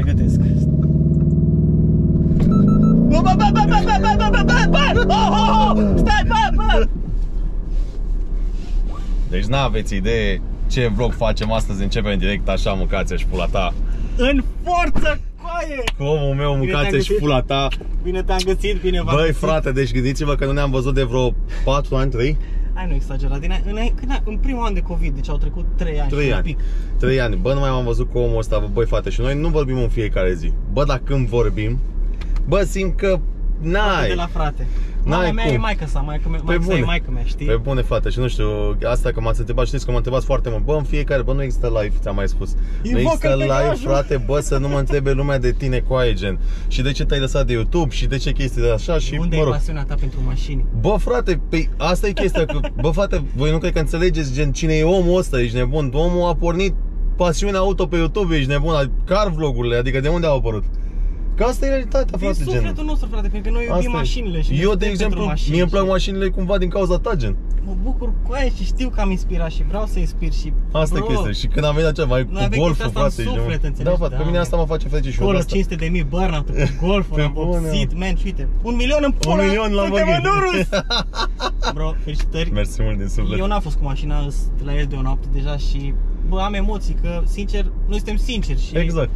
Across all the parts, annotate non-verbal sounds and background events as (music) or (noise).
pregătesc. Bă, bă, bă, bă, bă, bă, bă, bă, bă, bă, bă, oh, oh, oh, stai, bă, bă! Deci n-aveți idee ce vlog facem astăzi, începem direct așa, mâncați și pula ta. În forță, coaie! Cu omul meu, Bine mâncați te-am și găsit. pula ta. Bine te-am găsit, bine v-am Băi, găsit. frate, deci gândiți-vă că nu ne-am văzut de vreo 4 ani, 3? Hai nu exagera, din, în, când, în primul an de COVID, deci au trecut 3 ani 3 și un ani. pic. 3 ani. Bă, nu mai m-am văzut cu omul ăsta, bă, băi, frate, și noi nu vorbim în fiecare zi. Bă, dar când vorbim, bă, simt că n-ai. De la frate. N-ai Mama mea cum. e maică sa, maică mea, Pe maică sa e bune. maică mea, știi? Pe bune, frate, și nu știu, asta că m-ați întrebat, știți că mă întrebați foarte mult. Bă, în fiecare, bă, nu există live, ți-am mai spus. Nu Invocă-l există pe live, gajul. frate, bă, să nu mă întrebe lumea de tine cu aia, gen. Și de ce te-ai lăsat de YouTube și de ce chestii de așa și, Unde mă e rog. pasiunea ta pentru mașini? Bă, frate, pe asta e chestia, că, bă, frate, voi nu cred că înțelegeți, gen, cine e omul ăsta, ești nebun. Omul a pornit pasiunea auto pe YouTube, ești nebun, car vlogurile, adică de unde au apărut? Că asta e realitatea, Din frate, gen. sufletul nostru, frate, pentru că noi iubim Asta e. mașinile și ne Eu, de luptăm exemplu, pentru mașini mie îmi plac și mașinile cumva din cauza ta, gen. Mă bucur cu aia și știu că am inspirat și vreau să inspir și Asta bro, e chestia. Și când am venit acea mai cu Noi avem golful, chestia asta frate, în ești suflet, nebun. înțelegi? Da, frate, pe Da, mine mă. asta mă face fericit și eu de Acolo asta. 500 de mii burnout cu (laughs) golful, Pe am bune, vopsit, man, și uite, un milion în pula, Un milion la suntem în Lamborghini. Urus! (laughs) Bro, felicitări. Mersi mult din suflet. Eu n-am fost cu mașina îs de la el de o noapte deja și bă, am emoții că, sincer, noi suntem sinceri și Exact.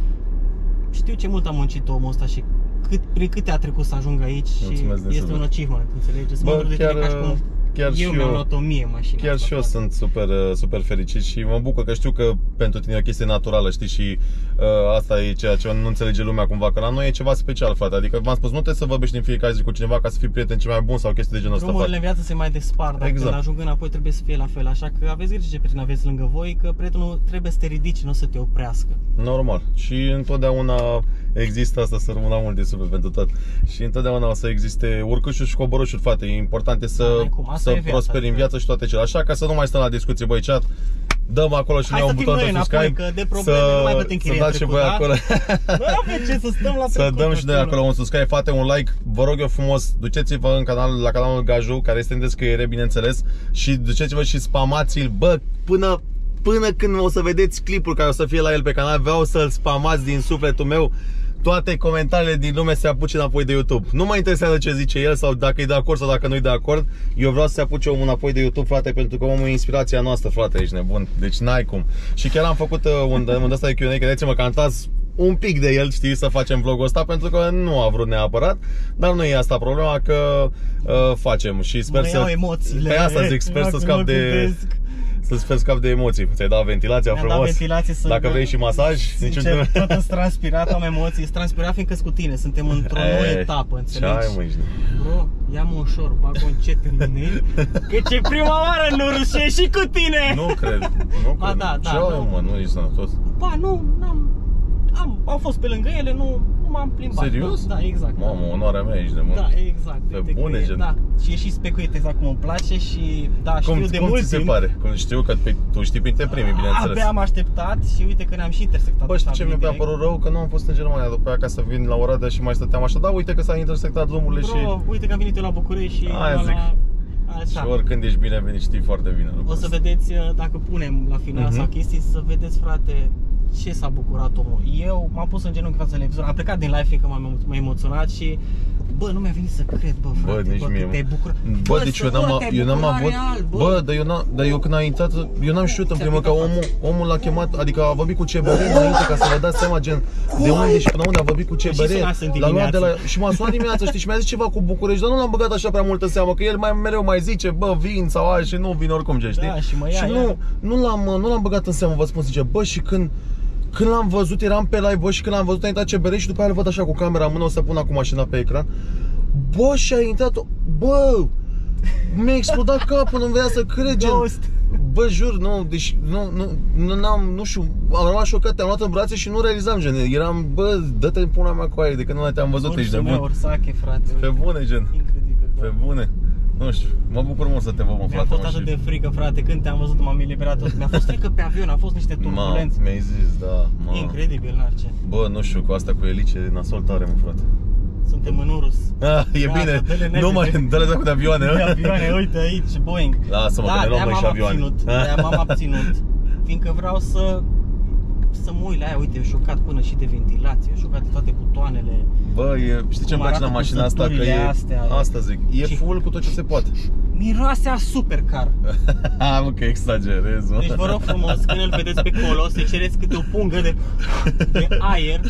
Știu ce mult a muncit omul ăsta și cât, prin câte a trecut să ajungă aici Mulțumesc din și este suflet. un achievement, înțelegeți? Mă Bă, mândru de tine chiar, ca și cum chiar eu și mi-am eu- luat o mie mașina Chiar asta, și eu frate. sunt super, uh, super fericit și mă bucur că știu că pentru tine e o chestie naturală, știi, și uh, asta e ceea ce nu înțelege lumea cumva, că la noi e ceva special, frate. Adică v-am spus, nu trebuie să vorbești în fiecare zi cu cineva ca să fii prieten cel mai bun sau chestii de genul ăsta. Drumurile în frate. viață se mai despart, dar Exact. când ajung înapoi trebuie să fie la fel, așa că aveți grijă ce prieten aveți lângă voi, că prietenul trebuie să te ridici, nu să te oprească. Normal. Și întotdeauna există asta, să rămână mult din suflet pentru tot. Și întotdeauna o să existe urcușuri și coborâșuri, frate. E important e Da, să, n-ai cum. Asta să e viața, prosperi în adică- viață și toate cele. Așa ca să nu mai stăm la discuție, băi, chat. Dăm acolo și Hai ne să un fim buton noi de înapoi, subscribe. că de probleme nu mai plătim chirie Să dați și trecut, voi da? acolo. (laughs) Nu avem ce să stăm la Să trecut dăm și noi acolo un subscribe, fate un like, vă rog eu frumos, duceți-vă în canal, la canalul Gaju, care este în descriere, bineînțeles, și duceți-vă și spamați-l, bă, până, până când o să vedeți clipul care o să fie la el pe canal, vreau să-l spamați din sufletul meu, toate comentariile din lume se apuce înapoi de YouTube. Nu mă interesează ce zice el sau dacă e de acord sau dacă nu e de acord. Eu vreau să se apuce omul înapoi de YouTube, frate, pentru că omul e inspirația noastră, frate, ești nebun. Deci n-ai cum. Și chiar am făcut uh, un, un ăsta de Q&A, credeți-mă că am tras un pic de el, știi, să facem vlogul ăsta pentru că nu a vrut neapărat, dar nu e asta problema că uh, facem și sper Mă să iau emoțiile. Pe asta zic, sper să Acum scap mă de gândesc. Să sper scap de emoții. Ți-ai dat ventilația Mi-am frumos. dat ventilație să Dacă vrei și masaj, Sincer, niciun problem. tot (laughs) sunt transpirat, am emoții, sunt transpirat fiindcă sunt cu tine, suntem într-o nouă E, etapă, Ce ai, înțelegi? mă, ești? Bro, ia-mă ușor, bag încet în mine (laughs) Că ce prima oară nu rușe și cu tine Nu cred. Nu Ba cred. da, da, Ce ai, nu. mă, nu ești sănătos. Ba, nu, n-am am, am fost pe lângă ele, nu, nu m-am plimbat Serios? Da, exact Mamă, onoarea mea, ești de mult. Da, exact Pe uite că bune, e- gen. Da, și e și specuit exact cum îmi place și da, știu Cum, de cum mult ți se timp pare? Cum știu că pe, tu știi printre primii, bineînțeles. Abia am așteptat și uite că ne-am și intersectat Bă, știi așa ce mi-a direct. părut rău? Că nu am fost în Germania după aia ca să vin la Oradea și mai stăteam așa. Da, uite că s-au intersectat drumurile și... Bro, uite că am venit eu la București și Aia la- zic. Așa. Și oricând ești bine venit, știi foarte bine. lucrul O să ăsta. vedeți, uh, dacă punem la final Mhm. sau chestii, să vedeți, frate, ce s-a bucurat omul. Eu m-am pus în genunchi în fața televizorului, am plecat din live fiindcă m-am emo- m-a emoționat și Bă, nu mi-a venit să cred, bă, frate, Bă, nici bă, mie, că mă. te-ai bucurat. Bă, deci eu n-am, eu n-am avut, bă, dar eu n-am, dar eu când a intrat, eu n-am știut în Ți-a primul că picat omul, omul l-a chemat, adică a vorbit cu CBR înainte ca să vă dați seama gen de unde și până unde a vorbit cu și CBR. sunase în L-a luat de la, dimineață. și m-a sunat dimineața, știi, și mi-a zis ceva cu București, dar nu l-am băgat așa prea multă seamă, că el mai mereu mai zice, bă, vin sau aia și nu vin oricum, ce știi? Da, și mă ia, și ia. nu, nu l-am, nu l-am băgat în seamă, vă spun sincer, bă, și când când l-am văzut, eram pe live, bă, și când l-am văzut a intrat CBR și după aia îl văd așa cu camera în mână, o să pun acum mașina pe ecran. Bă, și a intrat, bă, mi-a explodat capul, nu vrea să cred, gen, Ghost. Bă, jur, nu, deci nu, nu, nu, n-am, nu știu, am rămas șocat, te-am luat în brațe și nu realizam, gen, eram, bă, dă-te în puna mea cu aia, de când nu te-am văzut, ești de Ursul meu, bun. Ursache, frate. Pe uite. bune, gen, Incredibil, bă. pe bune. Nu știu, mă bucur mult să te văd, mă, Mi-a frate, fost mă, atât și- de frică, frate, când te-am văzut, m-am eliberat tot. Mi-a fost frică pe avion, a fost niște Ma, turbulențe. mi-ai zis, da, ma. Incredibil, Narce. Bă, nu știu, cu asta cu elice, nasol tare, mă, frate. Suntem în Urus. Ah, e Gata, bine, dă-le nu nebe mai, de- dă-le dracu de avioane, De hă? avioane, uite aici, Boeing. Lasă-mă, că da, ne luăm de-aia noi și m-am avioane. abținut, de-aia m-am abținut, (laughs) fiindcă vreau să să mă uit la aia, uite, e șocat până și de ventilație, e șocat de toate butoanele. Bă, e, știi ce Cum îmi place la arată mașina asta? Că cusăturile e, astea, e- asta zic, e Și- full cu tot ce se poate. Miroase a supercar. (laughs) Ha, mă, că exagerez, mă. Deci vă rog frumos, când îl vedeți pe colo, să cereți câte o pungă de, de aer. (laughs)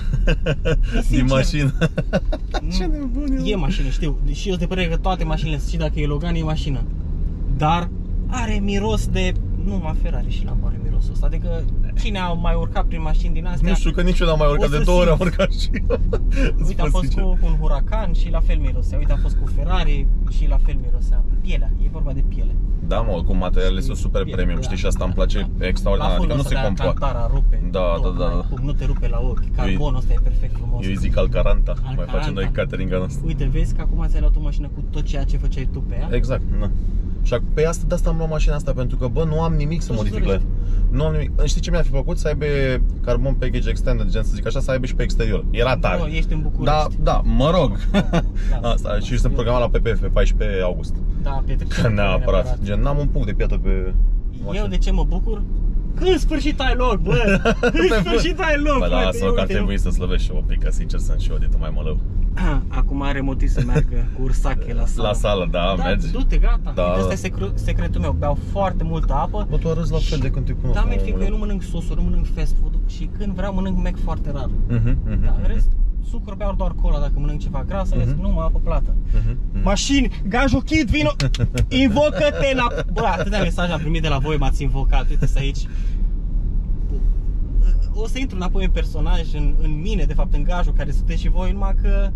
Din sincer, mașină. nu- Ce nebun e, E mă. mașină, știu. Deși eu sunt de părere că toate mașinile, și dacă e Logan, e mașină. Dar are miros de... Nu, mă Ferrari și Lambo are mirosul ăsta. Adică cine a mai urcat prin mașini din astea? Nu știu că nici eu n-am mai urcat, O de să două ori am simți. urcat și eu. (laughs) Îți Uite, am spun fost sincer. cu, cu un Huracan și la fel mirosea. Uite, am fost cu Ferrari și la fel mirosea. Pielea, e vorba de piele. Da, mă, cu materialele sunt super Piele, premium, da, știi, și asta îmi place da. extraordinar, La adică fundul nu ăsta se de compară. Alcantara rupe. Da, tot, da, da, mai da. Cum, nu te rupe la ochi. Carbonul ăsta e perfect frumos. Eu îi zic Alcaranta, mai Alcaranta. facem noi cateringa noastră. Uite, vezi că acum ți-ai luat o mașină cu tot ceea ce făceai tu pe ea. Exact, na. Și ac- pe asta, de asta am luat mașina asta, pentru că, bă, nu am nimic să Nu-ți modific la ea. Nu am nimic. Știi ce mi-a fi plăcut? Să aibă carbon package extended, gen să zic așa, să aibă și pe exterior. Era tare. Nu, ești în Da, București. da, mă rog. Da. (laughs) Asta, și sunt programat la PP pe 14 august. Da, pe Că neapărat. Gen, n-am un punct de piatră pe Eu mașină. de ce mă bucur? Că în sfârșit ai loc, bă! (laughs) În sfârșit ai loc, Bă, da, frate! sau că ar Uite, trebui să slăvești și eu un pic, că sincer sunt și eu de mai mălău. nu- (clears throat) Acum are motiv să meargă cu ursache la sală. La sală, da, da, mergi. du-te, gata. Da. Asta e secre- secretul meu. Beau foarte multă apă. Bă, tu arăți la fel de când te cunosc. Da, mă, merg, fiindcă eu omule. nu mănânc sosuri, nu mănânc fast food și când vreau mănânc Mac foarte rar. Mhm, mhm, Da, în mhm. rest, sucuri beau doar cola dacă mănânc ceva gras, în rest Mhm. nu mă apă plată. Mhm, mhm. Mașini, Gaju Kid, vino! (laughs) Invocă-te în ap- Bă, atâtea mesaje am primit de la voi, m-ați invocat, uite să aici. O să intru înapoi în personaj, în, în mine, de fapt, în Gaju, care sunteți și voi, numai că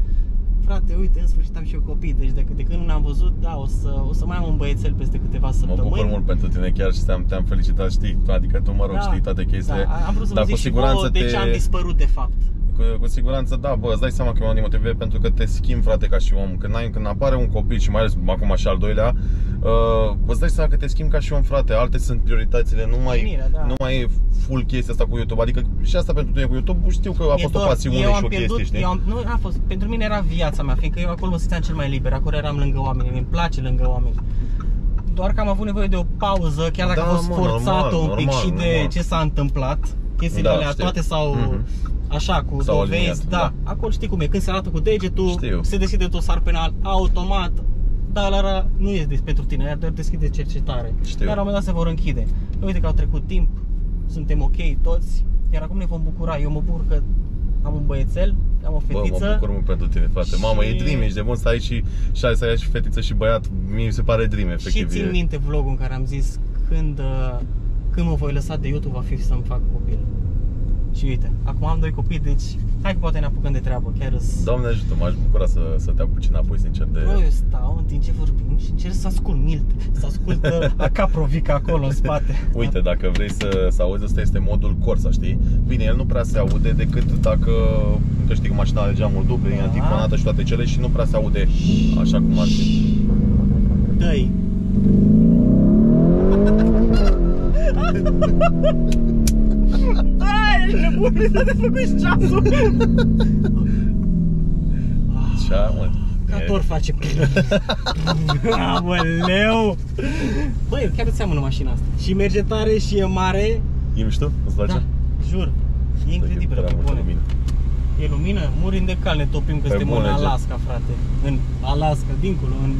Frate, uite, în sfârșit am și eu copii, deci de, de când nu ne-am văzut, da, o să, o să mai am un băiețel peste câteva Mă săptămâni. bucur mult pentru tine chiar și te-am, te-am felicitat, știi, adică tu, mă rog, Da, știi toate chestiile. Da, am vrut să vă dar zic cu și siguranță vouă te... de ce am dispărut de fapt. Cu, cu siguranță, da, bă, îți dai seama că e unul din motive pentru că te schimbi, frate, ca și om. Când, ai, când apare un copil și mai ales acum și al doilea, uh, îți dai seama că te schimbi ca și om, frate. Alte sunt prioritățile, nu mai, Bine, da. nu mai e full chestia asta cu YouTube. Adică și asta pentru tine cu YouTube, știu că a E fost o doar- pasiune eu am și o pierdut, chestie, știi? Eu am, nu a fost, pentru mine era viața mea, fiindcă eu acolo mă simțeam cel mai liber, acolo eram lângă oameni, mi-mi place lângă oameni. Doar că am avut nevoie de o pauză, chiar dacă Da, a fost mă, forțată normal, un pic normal, și de normal. ce s-a întâmplat. Chestiile Da, alea știu. toate s-au Mhm. Așa cu S-au dovezi, aliniat, da. da. Acolo știi cum e, când se arată cu degetul, Știu. se deschide dosar penal automat. Da, la, la, nu e des- pentru tine, ea doar deschide cercetare. Știu. Dar la un moment dat se vor închide. Uite că au trecut timp, suntem ok toți, iar acum ne vom bucura. Eu mă bucur că am un băiețel, am o Bă, fetiță. mă bucur mult pentru tine, frate. Mamă, e Și- dream, ești de bun să ai și, și ai să ai și fetiță și băiat. Mi se pare dream, Și efectiv. țin e- minte vlogul în care am zis când, uh, când mă voi lăsa de YouTube va fi să-mi fac copil. Și uite, acum am doi copii, deci hai că poate ne apucăm de treabă, chiar îs... Doamne ajută, m-aș bucura să, să te apuci înapoi, sincer, de... Bă, eu stau în timp ce vorbim și încerc să ascult milt, să ascult uh, (laughs) Acaprovic acolo în spate. Uite, dacă vrei să, să auzi, ăsta este modul Corsa, știi? Bine, el nu prea se aude decât dacă, că știi că mașina are geamul dublu, e Da. antifonată și toate cele și nu prea se aude așa cum ar fi. Dă-i! (laughs) Ai, ești nebun, s-a desfăcut și ceasul! Ce mă? Cator face Aoleu Băi, chiar îți seamănă mașina asta Și merge tare și e mare E mișto? Îți place? Da, jur E incredibilă, pe bune Lumină. E lumină, murim de cal, ne topim că Pe suntem în bune, ce? Alaska, frate În Alaska, dincolo, în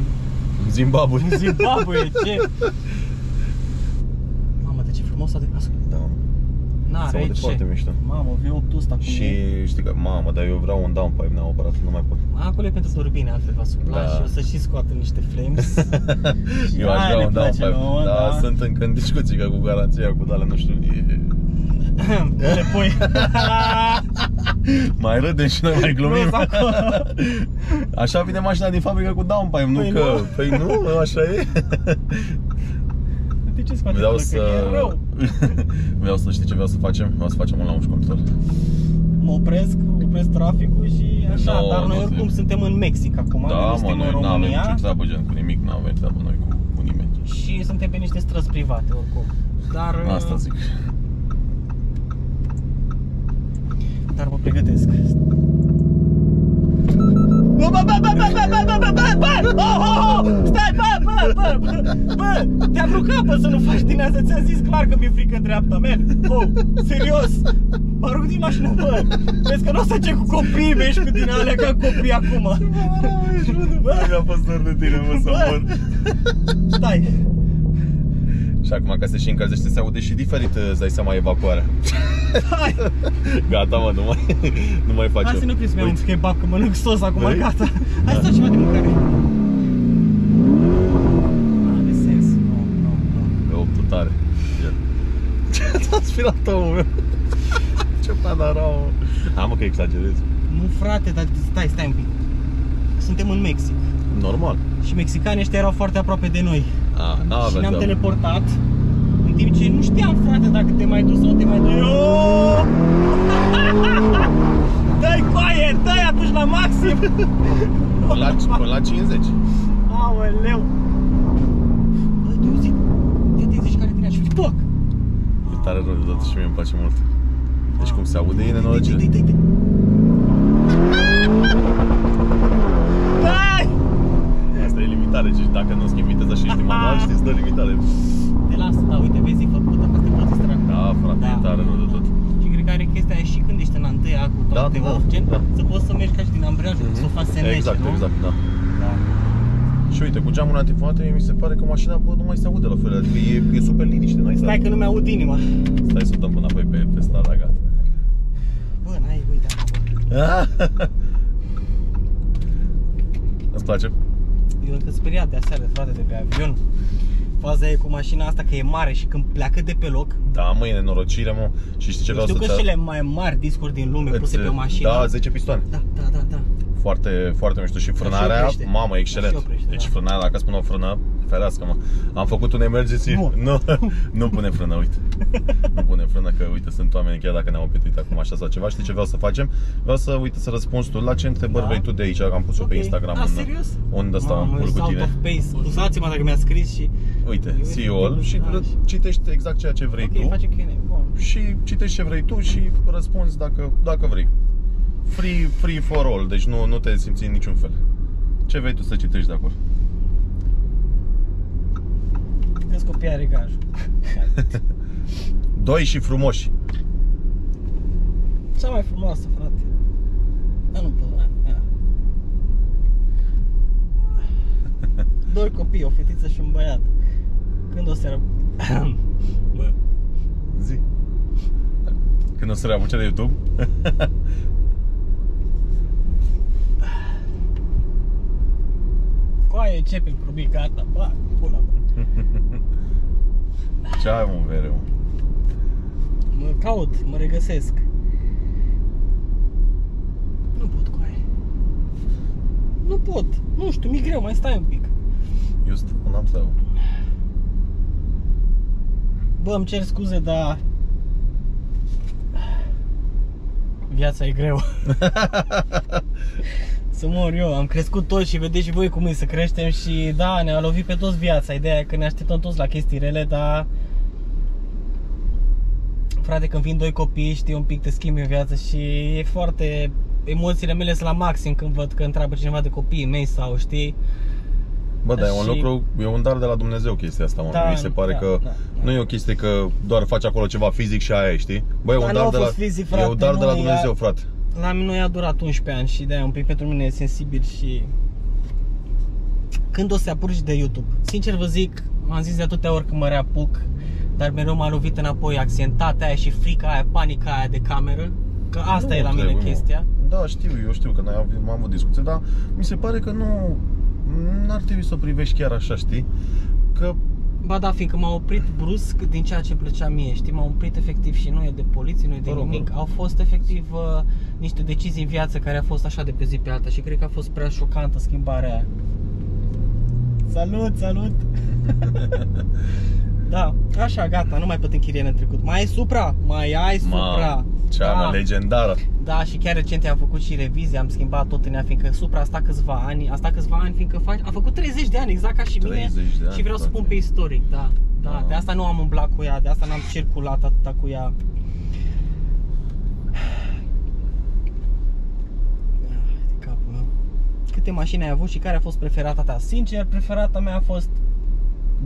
Zimbabwe. în Zimbabwe, ce? (laughs) Mamă, de ce frumos a de cască Da. Se N-are aude ce foarte mișto. Mamă, V8 ăsta cum Și e știi că, mamă, dar eu vreau un downpipe neapărat, nu mai pot. Acolo e pentru turbine, altfel va supla Da. și o să și scoată niște flames (laughs) Eu aș aia vrea ne un place downpipe, nouă, dar da. sunt încă în discuții că cu garanția, cu dale, nu știu, e... (laughs) Le pui (laughs) Mai râdem și noi mai glumim. Nu, acolo. Așa vine mașina din fabrică cu downpipe, nu Păi că... nu. Păi nu, așa e. De ce scoate Vreau plăcări? să... E rău. (laughs) Vreau să știi ce vreau să facem? Vreau să facem un lounge computer. Mă opresc, opresc traficul și așa, Nu, dar noi nu oricum zic. suntem în Mexic acum, Da, noi nu mă, suntem noi în nu avem România nicio treabă gen cu nimic, nu avem treabă noi cu, cu nimeni. și suntem pe niște străzi private oricum. Dar, Asta zic. dar mă pregătesc. Bă, bă, bă, bă, bă, bă, bă, bă, bă, bă, bă, bă, te-am rugat, bă, să nu faci din asta, ți-am zis clar că mi-e frică dreapta, man, oh, serios, Mă rog din mașină, bă. Vezi că nu o să ce cu copiii mei și cu din alea ca copii acum. Bă, mi-a fost dor de tine, mă, să Bă. mor. Stai. Și acum ca se și încălzește se aude și diferit, îți dai seama evacuarea. Hai. Gata, mă, nu mai, nu mai facem. Hai să nu crezi mi-am un Uite, kebab, că mănânc sos acum, Vrei? gata. Hai să dau ceva de mâncare. Ce ți-a spirat omul meu? (laughs) Ce padarau, mă. Ha, mă, că exagerezi. Nu, frate, dar stai, stai un pic. Suntem în Mexic. Normal. Și mexicanii ăștia erau foarte aproape de noi. A, n-a și ne-am avea teleportat în timp ce nu știam, frate, dacă te mai duci sau te mai duci. Oh! (laughs) Dai coaie, dai atunci la maxim! Până la, până la 50. Aoleu! Bă, te auzit? Te te zici care tine și Poc! E tare rău de tot și mie îmi place mult. Deci cum se aude, e Dai, nenorocire. dai, dai, dai. Dai! Asta e limitare, deci dacă nu schimbi viteza și ești manual, (laughs) știi, îți dă limitare. Te las, da, uite, vezi, e făcută, asta te poți distra. Da, frate, e tare rău de tot. Și cred că are chestia aia și când ești în întâia cu toate Da, da, off-gen, da. să poți să mergi ca și din ambreiajul, să o faci semnește, Exact, nu? exact, da. Da. Și uite, cu geamul antifonate, mi se pare că mașina bă, nu mai se aude la fel, adică e, e super liniște, n-ai Stai că nu mi-aud inima. Stai să dăm înapoi pe, pe strada, gata. Bă, n-ai, uite, (laughs) Îți place? eu încă speriat de aseară, frate, de pe avion. Faza e cu mașina asta că e mare și când pleacă de pe loc, Da, mă, e nenorocire, mă. Și știi ce vreau știu să că cele mai mari discuri din lume puse pe o mașină. Da, 10 pistoane. da, da, da, da. Foarte, foarte mișto. Și frânarea, oprește. mamă, Da, excelent. și oprește, deci da. frânarea, dacă spun o frână, ferească mă. Am făcut un emergency. Nu. Nu, (laughs) nu pune frână, uite. Nu pune frână, că uite, sunt oameni, chiar dacă ne-au oprit uite, acum așa sau ceva. Știi ce vreau să facem? Vreau să, uite, să răspunzi tu la ce întrebări Da. vrei tu de aici, că am pus-o pe Ok. Instagram. Da, în, serios? Unde stau Mamă, în cul sunt cu out tine. of pace. Scuzați-mă dacă mi-a scris și... Uite, Eu- see-all și Da, ră- și- citești exact ceea ce vrei Ok, tu. face Q&A. Bun. și citești ce vrei tu și răspunzi dacă, dacă vrei. Free, free for all, deci nu, nu te simți în niciun fel. Ce vrei tu să citești de acolo? Vezi copii are gajul. (laughs) Doi și frumoși. Cea mai frumoasă, frate. Da, nu pot. a, a. (laughs) Doi copii, o fetiță și un băiat. Când o seară... Bă, Zi. Când o să reapuce de YouTube? (laughs) coaie, ce pe probii, gata, bă, pula, bă. (laughs) Ce ai mă, mereu? Mă caut, mă regăsesc. Nu pot, coaie. Nu pot, nu știu, mi-e greu, mai stai un pic. Just, n-am să iau. Bă, îmi cer scuze, dar... Viața e greu. (laughs) (laughs) să mor eu, am crescut toți și vedeți și voi cum e să creștem și da, ne-a lovit pe toți viața. Ideea e că ne așteptăm toți la chestii rele, dar... Frate, când vin doi copii, știi, un pic te schimbi în viață și e foarte... Emoțiile mele sunt la maxim când văd că întreabă cineva de copiii mei sau, știi? Bă, dar e un Și- lucru, e un dar de la Dumnezeu chestia asta, mă. Da, Mi se pare da, că da, da. nu e o chestie că doar faci acolo ceva fizic și aia e, știi? Bă, e Dar un nu dar a de la, fost fizic, e frate, un dar de la nu, Dumnezeu, ea- frate. La mine a durat 11 ani și de-aia un pic pentru mine e sensibil și... Când o să te apuci de YouTube? Sincer vă zic, am zis de atâtea ori că mă reapuc, dar mereu m-a lovit înapoi accidentatea aia și frica aia, panica aia de cameră. Că asta Nu e la mine trebuie, mă. chestia. Da, știu, eu știu că noi am, am avut discuție, dar mi se pare că nu n-ar trebui să o privești chiar așa, știi? Că Ba da, fiindcă m-a oprit brusc din ceea ce îmi plăcea mie, știi? M-a oprit efectiv și nu e de poliție, nu e de Vă rog, nimic. vă rog. Au fost efectiv uh, niște decizii în viață care au fost așa de pe zi pe alta și cred că a fost prea șocantă schimbarea aia. Salut, salut! (laughs) da, așa, gata, nu mai pot închirie în trecut. Mai ai Supra? Mai ai Supra! ma, cea da. mai legendară. Da, și chiar recent am făcut și revizie, am schimbat tot în ea, fiindcă Supra a stat câțiva ani, a stat câțiva ani, fiindcă faci, a făcut 30 de ani, exact ca și mine, 30 de ani, și vreau să frate. pun pe istoric, da. Da, Ah. de asta nu am umblat cu ea, de asta n-am circulat atâta cu ea. Ah, de capul meu. Câte mașini ai avut și care a fost preferata ta? Sincer, preferata mea a fost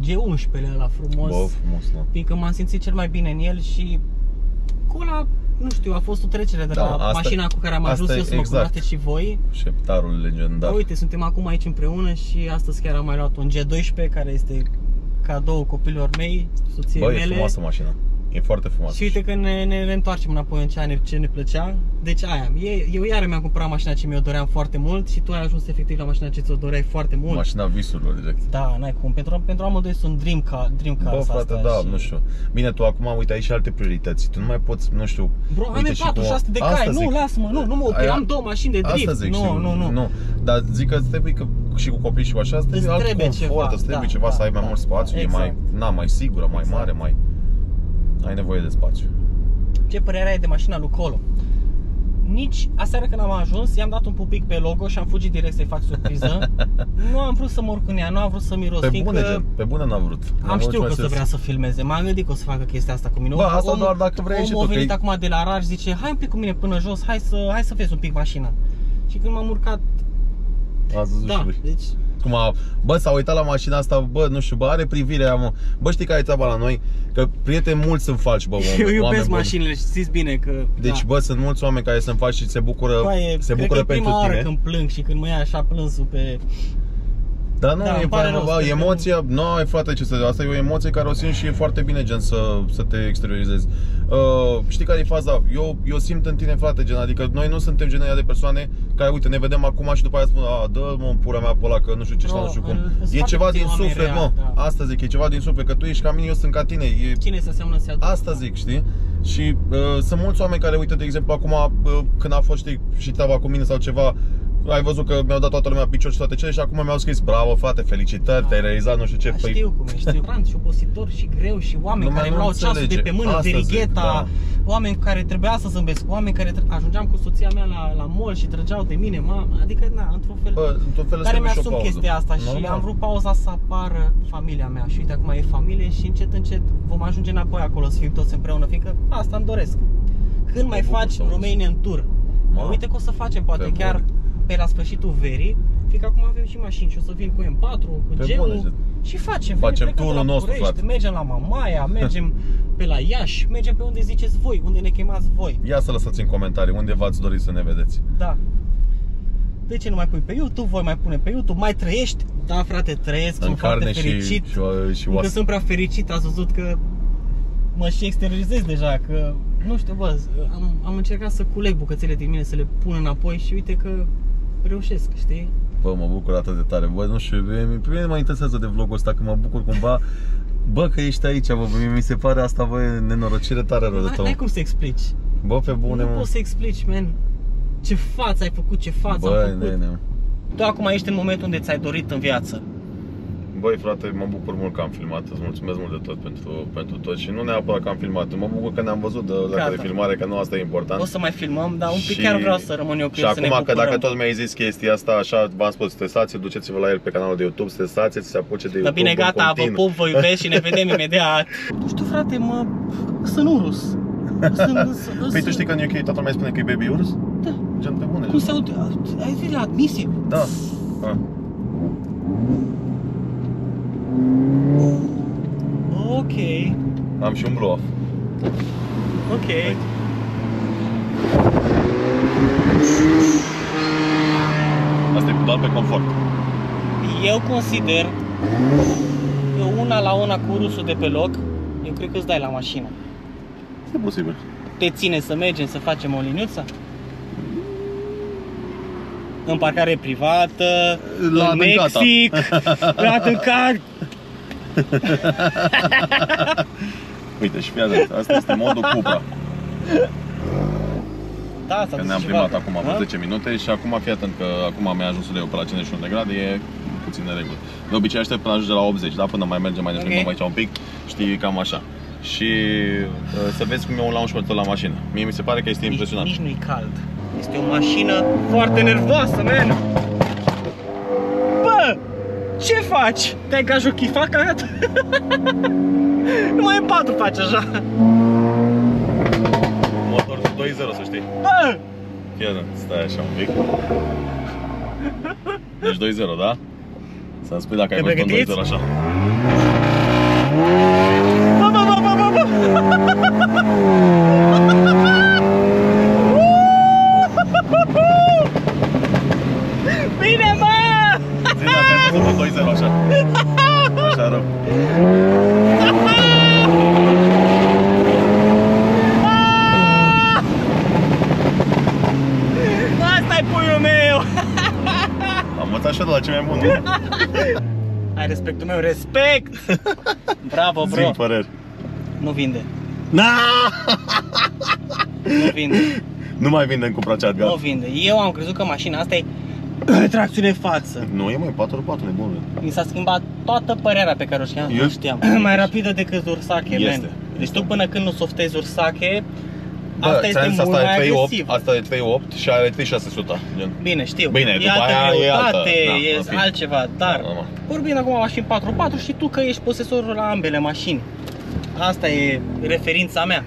G11-le la frumos. Bă, frumos, da. Fiindcă m-am simțit cel mai bine în el și cu ăla nu știu, a fost o trecere de Da, la asta- mașina cu care am asta ajuns e eu să mă exact. cunoașteți și voi. Șeptarul legendar. Da. Uite, suntem acum aici împreună și astăzi chiar am mai luat un G12 care este cadou copilor mei, soției Bă, e mele. frumoasă mașina. E foarte frumoasă. Și uite că ne, ne, ne întoarcem înapoi în ce ne, ce ne plăcea. Deci aia, e, eu iară mi-am cumpărat mașina ce mi-o doream foarte mult și tu ai ajuns efectiv la mașina ce ți-o doreai foarte mult. Mașina visurilor, direct. Da, n-ai cum. Pentru, pentru amândoi sunt dream car, dream Bă, cars frate, astea da, și... nu știu. Bine, tu acum, uite, ai și alte priorități. Tu nu mai poți, nu știu... Bro, am uite, și cu- 46 de Asta cai, nu, zic. lasă-mă, nu, nu mă opri, Aia- am două mașini de drift. Asta zic, nu, și, nu, nu, nu. Dar zic că îți trebuie că și cu copii și cu așa, îți trebuie alt trebuie confort, ceva, îți trebuie da, ceva da, să ai mai da, mult spațiu, e mai, exact. na, mai sigură, mai Exact. mare, mai... Ai nevoie de spațiu. Ce părere ai de mașina lui Colo? Nici aseară când am ajuns, i-am dat un pupic pe logo și am fugit direct să-i fac surpriză. (laughs) nu am vrut să mă urc în ea, nu am vrut să miros, Pe fiindcă bune, gen, pe bune n-am vrut. N-am am vrut știut mai că o să sus. vrea să filmeze. M-am gândit că o să facă chestia asta cu mine. Bă, asta Omul- doar dacă vrei și omul tu, a venit că e- acum de la Raj, zice, hai un pic cu mine până jos, hai să, hai să vezi un pic mașina. Și când m-am urcat, Ați văzut și da, lui. deci Cum a, bă, s-a uitat la mașina asta, bă, nu știu, bă, are privirea, mă. Bă, știi care e treaba la noi? Că prieteni mulți sunt falși, bă, (laughs) eu oameni, iubesc oameni buni. mașinile și știți bine că Deci, da. bă, sunt mulți oameni care sunt falși și se bucură, Bă, e, se cred bucură că e pentru prima oară tine. când plâng și când mă ia așa plânsul pe... Dar nu, Da, e îmi pare fain, rău, bă, sper că emoția, nu ai frate ce să asta e o emoție care o simți și e foarte bine gen să, să te exteriorizezi. Uh, știi care e faza? Eu, eu simt în tine frate gen, adică noi nu suntem genul ăia de persoane care uite ne vedem acum și după aia spun, a, dă mă în pura mea pe ăla că nu știu ce Nu, sau nu știu cum. îl- sunt E foarte ceva puțini din oameni suflet, reali, mă. da. Asta zic, e ceva din suflet, că tu ești ca mine, eu sunt ca tine. E, Cine se seamănă se aduce. Asta zic, știi? Și uh, sunt mulți oameni care, uite, de exemplu, acum uh, când a fost știi, și treaba cu mine sau ceva, ai văzut că mi-au dat toată lumea picior și toate cele și acum mi-au scris Bravo, frate, felicitări, Da. te-ai realizat, nu știu ce Da, păi, știu cum e, știu. (laughs) Rand și obositor și greu și oameni Lumea care nu îmi luau ceasul de înțelege. pe mână, Asta zic, verigheta, da. oameni care trebuia să zâmbesc, oameni care tre- ajungeam cu soția mea la, la mall și trăgeau de mine, mama, adică na, într-un fel. Bă, într-un fel care îți trebuie și o mi-asum pauză. chestia asta și Normal. am vrut pauza să apară familia mea și uite acum e familie și încet încet vom ajunge înapoi acolo să fim toți împreună, fiindcă asta îmi doresc. Când mai bucur faci să auzi. Romanian Tour? Ma. Uite că o să facem, poate Pe chiar bune. Pe la sfârșitul verii, fiindcă acum avem și mașini și o să vin cu M4, cu Pe genul bune, și facem. Facem plecăm de turul la nostru, București, frate. Mergem la Mamaia, mergem (laughs) pe la Iași, mergem pe unde ziceți voi, unde ne chemați voi. Ia să lăsați în comentarii unde v-ați dori să ne vedeți. Da. De ce nu mai pui pe YouTube? Voi mai pune pe YouTube? Mai trăiești? Da, frate, trăiesc, În sunt foarte carne și, fericit. și, și Încă oase. sunt prea fericit, ați văzut că mă și exteriorizez deja, că nu știu, bă, am, am încercat să culeg bucățele din mine, să le pun înapoi și uite că reușesc, știi? Bă, mă bucur atât de tare. Bă, nu știu, mie- pe mine mă interesează de vlogul ăsta, că mă bucur cumva Bă, că ești aici, bă, mie mi se pare asta, bă, e nenorocire tare rău de N-ai, tău. n-ai cum să explici. Bă, pe bune, nu mă. poți să explici, man. Ce față ai făcut, ce față am Bă, făcut. nene. Tu acum ești în momentul unde ți-ai dorit în viață. Băi, frate, mă bucur mult că am filmat, îți mulțumesc mult de tot pentru, pentru tot și nu neapărat că am filmat, mă bucur că ne-am văzut de, Gata. de filmare, că nu asta e important. O să mai filmăm, dar un pic Și- chiar vreau să rămân eu cu Și el să ne acum că bucurăm. dacă tot mi-ai zis chestia asta, așa, v-am spus, stresați duceți-vă la el pe canalul de YouTube, stresați să se apuce de Dar YouTube bine, în gata, vă continuu. pup, vă iubesc și ne vedem (laughs) imediat. Nu știu, frate, mă... Sunt urus. Sunt, sunt, Păi tu știi că în UK toată lumea spune că e baby urs? Da. Gen pe bune. Cum se aude? Ai zis la admisie? Da. Ah. Ok, Am și un blow-off. ok. Asta e doar pe confort. Eu consider că una la una cu urusul de pe loc, eu cred că îți dai la mașină. E posibil. Te ține să mergem să facem o liniuță? În parcare privată, La în adâncata. Mexic, la adâncat. (laughs) Uite, și fii atent, asta este modul Cupra. Da, s-a Că dus ne-am ceva. primat acum vreo Da? 10 minute și acum fii atent că acum mi-a ajuns eu pe la 51 de grade, e puțin în regulă. De obicei aștept până ajunge la 80, da? Până mai mergem mai ne Ok. plimbăm aici un pic, știi, cam așa. Și uh, să vezi cum e un launch control la mașină. Mie mi se pare că este Nici, impresionant. nici nu-i cald. Este o mașină foarte nervoasă, man! Bă! Ce faci? Te-ai ca jochifa cagată? (laughs) Numai în 4 faci așa. Motor 2.0 să știi. Bă! Fii atent, stai așa un pic. Deci 2.0, da? Să-mi spui dacă ai Te văzut un 2.0 pregătiți? așa. Bă, bă, bă, bă, bă, bă! Să mă 2-0 așa. Așa rău. Asta e puiul meu! Am învățat și eu de la ce mai bun. Ai respectul meu, respect! Bravo, Zim bro! păreri. Nu vinde. Na! Nu vinde. Nu mai vindem cu Praceat, Nu gata. vinde. Eu am crezut că mașina asta e (coughs) tracțiune față. Nu, e mai 4x4, nebunule. Mi s-a schimbat toată părerea pe care o știam. Eu- Nu știam. Mai rapidă decât Ursake, Este. man. Deci tu până când nu softezi Ursake, Bă, asta este ți-am zis, mult asta mai e 3.8, agresiv. asta e 3.8 și are 3600, gen. Bine, știu. Bine, e după altă aia e greutate, altă. Da, în e fine. altceva, dar Da, da, da. vorbim acum mașini 4x4 și tu că ești posesorul la ambele mașini. Asta e referința mea.